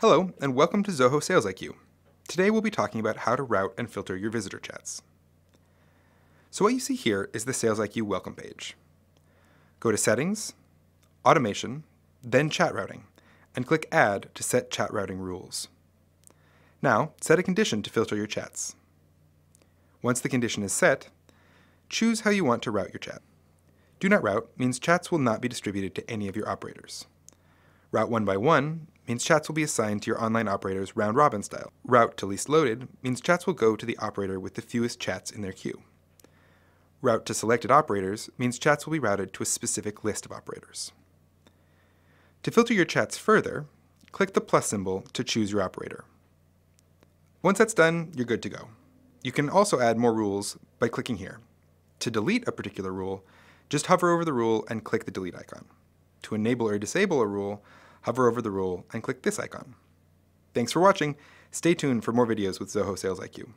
Hello, and welcome to Zoho Sales IQ. Today we'll be talking about how to route and filter your visitor chats. So what you see here is the Sales IQ welcome page. Go to Settings, Automation, then Chat Routing, and click Add to set chat routing rules. Now, set a condition to filter your chats. Once the condition is set, choose how you want to route your chat. Do not route means chats will not be distributed to any of your operators. Route one by one means chats will be assigned to your online operator's round robin style. Route to least loaded means chats will go to the operator with the fewest chats in their queue. Route to selected operators means chats will be routed to a specific list of operators. To filter your chats further, click the plus symbol to choose your operator. Once that's done, you're good to go. You can also add more rules by clicking here. To delete a particular rule, just hover over the rule and click the delete icon. To enable or disable a rule, hover over the rule and click this icon. Thanks for watching. Stay tuned for more videos with Zoho Sales IQ.